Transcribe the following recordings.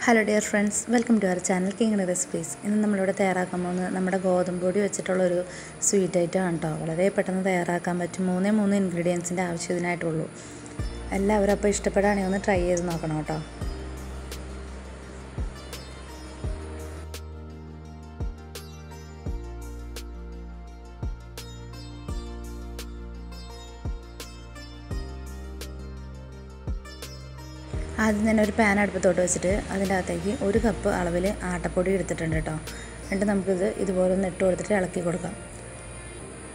Hello dear friends welcome to our channel Kingini recipes ഇന്ന് നമ്മളിവിടെ തയ്യാറാക്കാൻ പോകുന്നത് നമ്മുടെ ഗോതമ്പ് പൊടി വെച്ചിട്ടുള്ളൊരു സ്വീറ്റ് ഐറ്റം ആണ് കേട്ടോ വളരെ പെട്ടെന്ന് തയ്യാറാക്കാൻ പറ്റും. മൂന്നേ മൂന്ന് ഇൻഗ്രീഡിയൻസിന്റെ ആവശ്യത്തിനായിട്ടുള്ളൂ എല്ലാവരും അപ്പോൾ ഇഷ്ടപ്പെടുകയാണെങ്കിൽ ഒന്ന് ട്രൈ ചെയ്ത് നോക്കണം കേട്ടോ ആദ്യം തന്നെ ഒരു പാൻ അടുപ്പത്തോട്ട് വെച്ചിട്ട് അതിന്റെ അകത്തേക്ക് ഒരു കപ്പ് അളവിൽ ആട്ടപ്പൊടി എടുത്തിട്ടുണ്ട് കേട്ടോ. എന്നിട്ട് നമുക്കിത് ഇതുപോലെ ഒന്ന് ഇട്ട് കൊടുത്തിട്ട് ഇളക്കി കൊടുക്കാം.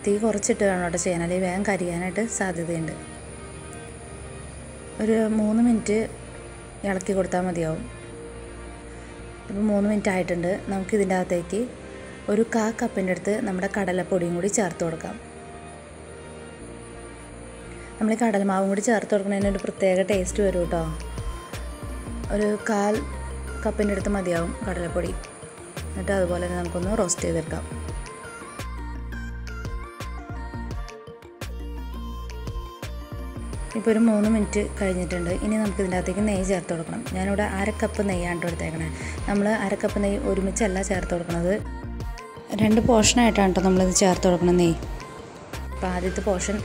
തീ കുറച്ചിട്ട് വേണം കേട്ടോ ചെയ്യാൻ. അല്ലെങ്കിൽ വേഗം കരിയാനായിട്ട് സാധ്യതയുണ്ട്. ഒരു മൂന്ന് മിനിറ്റ് ഇളക്കി കൊടുത്താൽ മതിയാവും. ഇപ്പോൾ മൂന്ന് മിനിറ്റ് ആയിട്ടുണ്ട്. നമുക്ക് ഇതിന്റെ അകത്തേക്ക് ഒരു കാ കപ്പിന്റെ അടുത്ത് നമ്മുടെ കടലപ്പൊടിയും കൂടി ചേർത്ത് കൊടുക്കാം. നമ്മൾ കടലമാവും കൂടി ചേർത്ത് കൊടുക്കുന്നതിന് ഒരു പ്രത്യേക ടേസ്റ്റ് വരും കേട്ടോ. ഒരു കാൽ കപ്പിന്റെ അടുത്ത് മതിയാവും കടലപ്പൊടി. എന്നിട്ട് അതുപോലെ തന്നെ നമുക്കൊന്ന് റോസ്റ്റ് ചെയ്തെടുക്കാം. ഇപ്പോൾ ഒരു മൂന്ന് മിനിറ്റ് കഴിഞ്ഞിട്ടുണ്ട്. ഇനി നമുക്ക് ഇതിന്റെ അകത്തേക്ക് നെയ്യ് ചേർത്ത് കൊടുക്കണം. ഞാനിവിടെ അര കപ്പ് നെയ്യാണ് എടുത്തേക്കണേ. നമ്മൾ അര കപ്പ് നെയ്യ് ഒരുമിച്ചല്ല ചേർത്ത് കൊടുക്കുന്നത് രണ്ട് പോർഷനായിട്ടാണ് കേട്ടോ നമ്മളിത് ചേർത്ത് കൊടുക്കണം നെയ്യ്. അപ്പോൾ ആദ്യത്തെ പോർഷൻ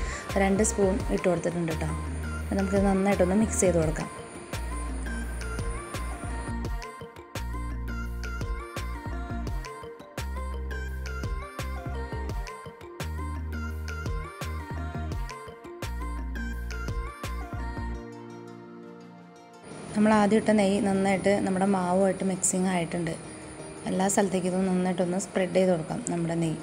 രണ്ട് സ്പൂൺ ഇട്ട് കൊടുത്തിട്ടുണ്ട് കേട്ടോ നമുക്ക് നന്നായിട്ടൊന്ന് മിക്സ് ചെയ്ത് കൊടുക്കാം. നമ്മൾ ആദ്യം ഇട്ട നെയ്യ് നന്നായിട്ട് നമ്മുടെ മാവുമായിട്ട് മിക്സിങ് ആയിട്ടുണ്ട്. എല്ലാ സ്ഥലത്തേക്കും ഇത് നന്നായിട്ടൊന്ന് സ്പ്രെഡ് ചെയ്ത് കൊടുക്കാം നമ്മുടെ നെയ്യ്.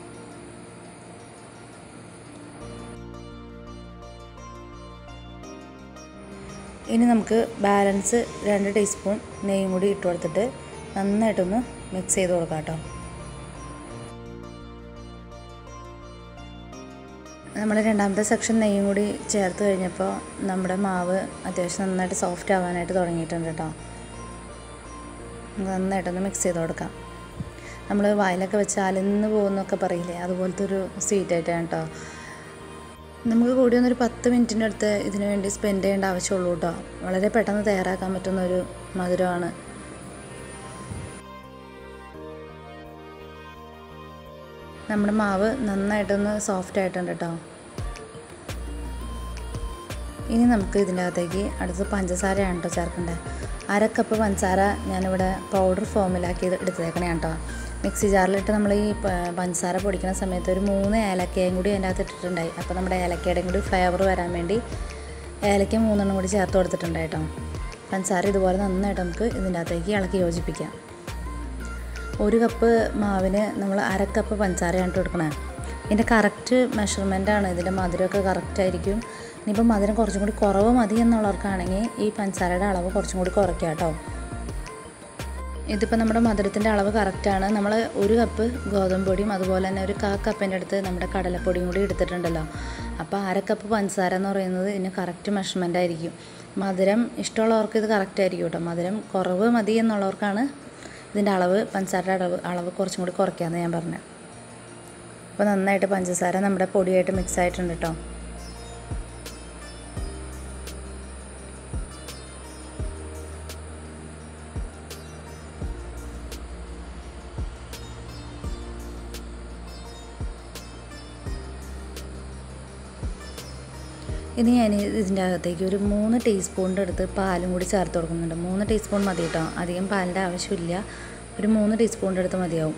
ഇനി നമുക്ക് ബാലൻസ് രണ്ട് ടീസ്പൂൺ നെയ്യും കൂടി ഇട്ട് കൊടുത്തിട്ട് നന്നായിട്ടൊന്ന് മിക്സ് ചെയ്ത് കൊടുക്കാം കേട്ടോ. നമ്മൾ രണ്ടാമത്തെ സെക്ഷൻ നെയ്യും കൂടി ചേർത്ത് കഴിഞ്ഞപ്പോൾ നമ്മുടെ മാവ് അത്യാവശ്യം നന്നായിട്ട് സോഫ്റ്റ് ആവാനായിട്ട് തുടങ്ങിയിട്ടുണ്ട് കേട്ടോ നന്നായിട്ടൊന്ന് മിക്സ് ചെയ്ത് കൊടുക്കാം. നമ്മൾ വായിലൊക്കെ വെച്ച് അലന്ന് പോകുന്നൊക്കെ പറയില്ലേ അതുപോലത്തെ ഒരു സ്വീറ്റ് ആയിട്ടാണ് കേട്ടോ നമുക്ക് കൂടി ഒന്നൊരു പത്ത് മിനിറ്റിന്റെ അടുത്ത് ഇതിനു വേണ്ടി സ്പെൻഡ് ചെയ്യേണ്ട ആവശ്യമുള്ളൂ കേട്ടോ വളരെ പെട്ടെന്ന് തയ്യാറാക്കാൻ പറ്റുന്ന ഒരു മധുരമാണ്. നമ്മുടെ മാവ് നന്നായിട്ടൊന്ന് സോഫ്റ്റ് ആയിട്ടുണ്ട് കേട്ടോ ഇനി നമുക്ക് ഇതിന്റെ അകത്തേക്ക് അടുത്ത് പഞ്ചസാരയാണ് കേട്ടോ ചേർക്കേണ്ടത് അര കപ്പ് പഞ്ചസാര ഞാനിവിടെ പൗഡർ ഫോമിലാക്കി എടുത്തേക്കണേ കേട്ടോ മിക്സി ജാറിലിട്ട് നമ്മൾ ഈ പഞ്ചസാര പൊടിക്കുന്ന സമയത്ത് ഒരു മൂന്ന് ഏലക്കയും കൂടി അതിന്റെ അകത്ത് ഇട്ടിട്ടുണ്ടായി. അപ്പോൾ നമ്മുടെ ഏലക്കയുടെയും കൂടി ഫ്ലേവർ വരാൻ വേണ്ടി ഏലക്ക മൂന്നെണ്ണം കൂടി ചേർത്ത് കൊടുത്തിട്ടുണ്ട് കേട്ടോ പഞ്ചസാര ഇതുപോലെ നന്നായിട്ട് നമുക്ക് ഇതിന്റെ അകത്തേക്ക് ഇളക്കി യോജിപ്പിക്കാം. ഒരു കപ്പ് മാവിന് നമ്മൾ അര കപ്പ് പഞ്ചസാരയാണ് കൊടുക്കണേ. ഇതിന്റെ കറക്റ്റ് മെഷർമെന്റാണ് ഇതിന്റെ മധുരമൊക്കെ കറക്റ്റ് ആയിരിക്കും. ഇനിയിപ്പോൾ മധുരം കുറച്ചും കൂടി കുറവ് മതി എന്നുള്ളവർക്കാണെങ്കിൽ ഈ പഞ്ചസാരയുടെ അളവ് കുറച്ചും കൂടി കുറയ്ക്കുക കേട്ടോ. ഇതിപ്പോൾ നമ്മുടെ മധുരത്തിന്റെ അളവ് കറക്റ്റാണ് നമ്മൾ ഒരു കപ്പ് ഗോതമ്പ് പൊടിയും അതുപോലെ തന്നെ ഒരു കാ കപ്പിന്റെ അടുത്ത് നമ്മുടെ കടലപ്പൊടിയും കൂടി എടുത്തിട്ടുണ്ടല്ലോ. അപ്പോൾ അര കപ്പ് പഞ്ചസാര എന്ന് പറയുന്നത് ഇതിന് കറക്റ്റ് മെഷർമെന്റ് ആയിരിക്കും. മധുരം ഇഷ്ടമുള്ളവർക്ക് ഇത് കറക്റ്റ് ആയിരിക്കും കേട്ടോ. മധുരം കുറവ് മതി എന്നുള്ളവർക്കാണ് ഇതിന്റെ അളവ് പഞ്ചസാരയുടെ അളവ് അളവ് കുറച്ചും കൂടി കുറയ്ക്കാമെന്ന് ഞാൻ പറഞ്ഞു. അപ്പോൾ നന്നായിട്ട് പഞ്ചസാര നമ്മുടെ പൊടിയായിട്ട് മിക്സ് ആയിട്ടുണ്ട് കേട്ടോ ഇനി ഞാൻ ഇതിന്റെ അകത്തേക്ക് ഒരു മൂന്ന് ടീസ്പൂണിന്റെ അടുത്ത് പാലും കൂടി ചേർത്ത് കൊടുക്കുന്നുണ്ട്. മൂന്ന് ടീസ്പൂൺ മതി കേട്ടോ. അധികം പാലിന്റെ ആവശ്യമില്ല. ഒരു മൂന്ന് ടീസ്പൂണിന്റെ അടുത്ത് മതിയാവും.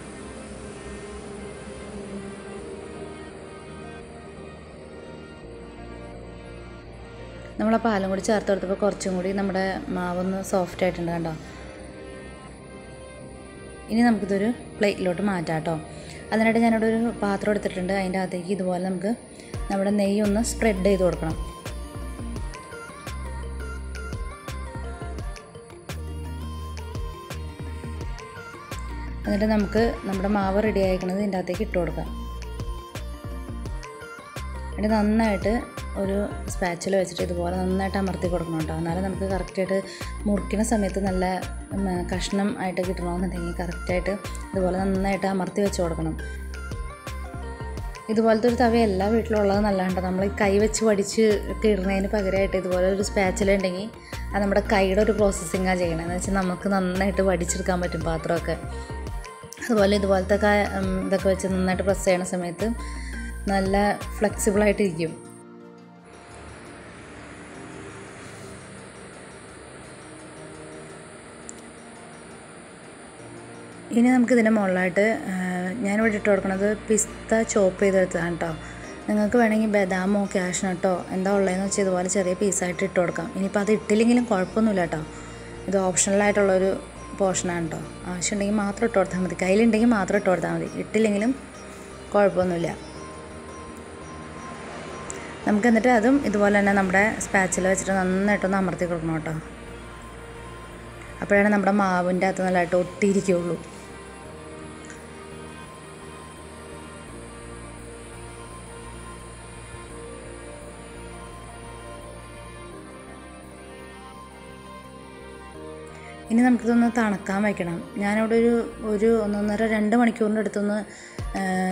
നമ്മൾ ആ പാലും കൂടി ചേർത്ത് കൊടുത്തപ്പോൾ കുറച്ചും കൂടി നമ്മുടെ മാവൊന്ന് സോഫ്റ്റ് ആയിട്ടുണ്ട് കണ്ടോ? ഇനി നമുക്കിതൊരു പ്ലേറ്റിലോട്ട് മാറ്റാം കേട്ടോ. അതിനായിട്ട് ഞാനിവിടെ ഒരു പാത്രം എടുത്തിട്ടുണ്ട്. അതിന്റെ അകത്തേക്ക് ഇതുപോലെ നമുക്ക് നമ്മുടെ നെയ്യ് ഒന്ന് സ്പ്രെഡ് ചെയ്ത് കൊടുക്കണം. എന്നിട്ട് നമുക്ക് നമ്മുടെ മാവ് റെഡി ആയിരിക്കുന്നത് ഇതിന്റെ അകത്തേക്ക് ഇട്ട് കൊടുക്കാം. എന്നിട്ട് നന്നായിട്ട് ഒരു സ്പാച്ചിൽ വെച്ചിട്ട് ഇതുപോലെ നന്നായിട്ട് അമർത്തി കൊടുക്കണം കേട്ടോ. എന്നാലും നമുക്ക് കറക്റ്റായിട്ട് മുറിക്കുന്ന സമയത്ത് നല്ല കഷ്ണം ആയിട്ട് കിട്ടണമെന്നുണ്ടെങ്കിൽ കറക്റ്റായിട്ട് ഇതുപോലെ നന്നായിട്ട് അമർത്തി വെച്ച് കൊടുക്കണം. ഇതുപോലത്തെ ഒരു തവ എല്ലാ വീട്ടിലും ഉള്ളത് നല്ലതാണ് നമ്മൾ കൈ വെച്ച് പഠിച്ച് ഇടുന്നതിന് പകരമായിട്ട് ഇതുപോലെ ഒരു സ്പാച്ചിൽ ഉണ്ടെങ്കിൽ അത് നമ്മുടെ കൈയുടെ ഒരു പ്രോസസ്സിങ്ങാണ് ചെയ്യണത് എന്ന് വെച്ചാൽ നമുക്ക് നന്നായിട്ട് വടിച്ചെടുക്കാൻ പറ്റും പാത്രമൊക്കെ. അതുപോലെ ഇതുപോലത്തെ ഇതൊക്കെ വെച്ച് നന്നായിട്ട് പ്രസ് ചെയ്യണ സമയത്ത് നല്ല ഫ്ലെക്സിബിളായിട്ടിരിക്കും ഇനി നമുക്ക് ഇതിന്റെ മുകളിലായിട്ട് ഞാനിവിടെ ഇട്ട് കൊടുക്കുന്നത് പിസ്ത ചോപ്പ് ചെയ്തെടുത്തതാണ് കേട്ടോ നിങ്ങൾക്ക് വേണമെങ്കിൽ ബദാമോ ക്യാഷ്നട്ടോ എന്താ ഉള്ളതെന്ന് വെച്ചാൽ ഇതുപോലെ ചെറിയ പീസായിട്ട് ഇട്ട് കൊടുക്കാം. ഇനിയിപ്പോൾ അത് ഇട്ടില്ലെങ്കിലും കുഴപ്പമൊന്നുമില്ല കേട്ടോ ഇത് ഓപ്ഷണലായിട്ടുള്ളൊരു പോർഷനാണ് കേട്ടോ ആവശ്യമുണ്ടെങ്കിൽ മാത്രം ഇട്ട് കൊടുത്താൽ മതി. കയ്യിലുണ്ടെങ്കിൽ മാത്രം ഇട്ട് കൊടുത്താൽ മതി. ഇട്ടില്ലെങ്കിലും കുഴപ്പമൊന്നുമില്ല. നമുക്ക് എന്നിട്ട് അതും ഇതുപോലെ തന്നെ നമ്മുടെ സ്പാച്ചിൽ വെച്ചിട്ട് നന്നായിട്ടൊന്ന് അമർത്തി കൊടുക്കണം കേട്ടോ അപ്പോഴാണ് നമ്മുടെ മാവിന്റെ അകത്ത് നല്ലതായിട്ട് ഒട്ടിയിരിക്കുകയുള്ളൂ. ഇനി നമുക്കിതൊന്ന് തണുക്കാൻ വയ്ക്കണം ഞാനിവിടെ ഒരു ഒരു ഒന്നൊന്നര രണ്ട് മണിക്കൂറിന്റെ അടുത്തൊന്ന്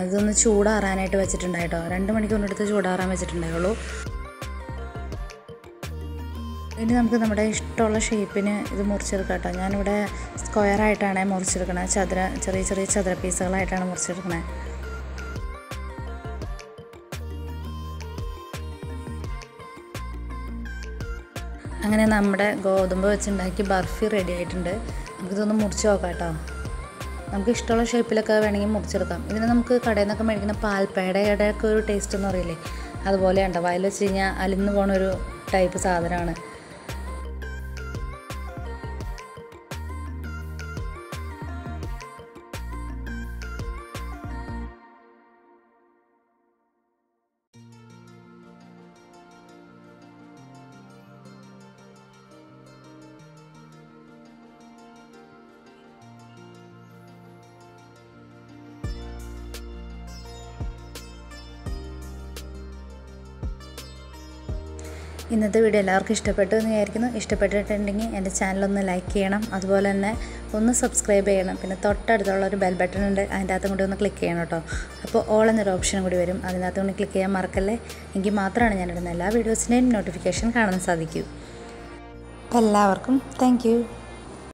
ഇതൊന്ന് ചൂടാറാനായിട്ട് വെച്ചിട്ടുണ്ടായി കേട്ടോ രണ്ട് മണിക്കൂറിന്റെ അടുത്ത് ചൂടാറാൻ വെച്ചിട്ടുണ്ടായുള്ളൂ. ഇനി നമുക്ക് നമ്മുടെ ഇഷ്ടമുള്ള ഷേപ്പിന് ഇത് മുറിച്ചെടുക്കാം കേട്ടോ. ഞാനിവിടെ സ്ക്വയറായിട്ടാണ് മുറിച്ചെടുക്കണത് ചതുര ചെറിയ ചെറിയ ചതുര പീസുകളായിട്ടാണ് മുറിച്ചെടുക്കണത് അങ്ങനെ നമ്മുടെ ഗോതമ്പ് വെച്ചുണ്ടാക്കി ബർഫി റെഡി ആയിട്ടുണ്ട്. നമുക്കിതൊന്ന് മുറിച്ച് നോക്കാം കേട്ടോ. നമുക്ക് ഇഷ്ടമുള്ള ഷേപ്പിലൊക്കെ വേണമെങ്കിൽ മുറിച്ചെടുക്കാം. ഇതിന് നമുക്ക് കടയിൽ നിന്നൊക്കെ മേടിക്കുന്ന പാൽപ്പേടയുടെ ഒക്കെ ഒരു ടേസ്റ്റ് എന്ന് പറയില്ലേ അതുപോലെ ഉണ്ടോ? വയൽ വെച്ച് കഴിഞ്ഞാൽ അലിന്ന് പോണ ഒരു ടൈപ്പ് സാധനമാണ്. ഇന്നത്തെ വീഡിയോ എല്ലാവർക്കും ഇഷ്ടപ്പെട്ടു എന്ന് വിചാരിക്കുന്നു. ഇഷ്ടപ്പെട്ടിട്ടുണ്ടെങ്കിൽ എന്റെ ചാനലൊന്ന് ലൈക്ക് ചെയ്യണം. അതുപോലെ തന്നെ ഒന്ന് സബ്സ്ക്രൈബ് ചെയ്യണം. പിന്നെ തൊട്ടടുത്തുള്ള ഒരു ബെൽ ബട്ടൺ ഉണ്ട്. അതിന്റെ അകത്തും കൂടി ഒന്ന് ക്ലിക്ക് ചെയ്യണം കേട്ടോ. അപ്പോൾ ഓൾ എന്നൊരു ഓപ്ഷനും കൂടി വരും. അതിനകത്തും കൂടി ക്ലിക്ക് ചെയ്യാൻ മറക്കല്ലേ? എങ്കിൽ മാത്രമാണ് ഇടുന്ന എല്ലാ വീഡിയോസിന്റെയും നോട്ടിഫിക്കേഷൻ കാണാൻ സാധിക്കൂ. എല്ലാവർക്കും താങ്ക്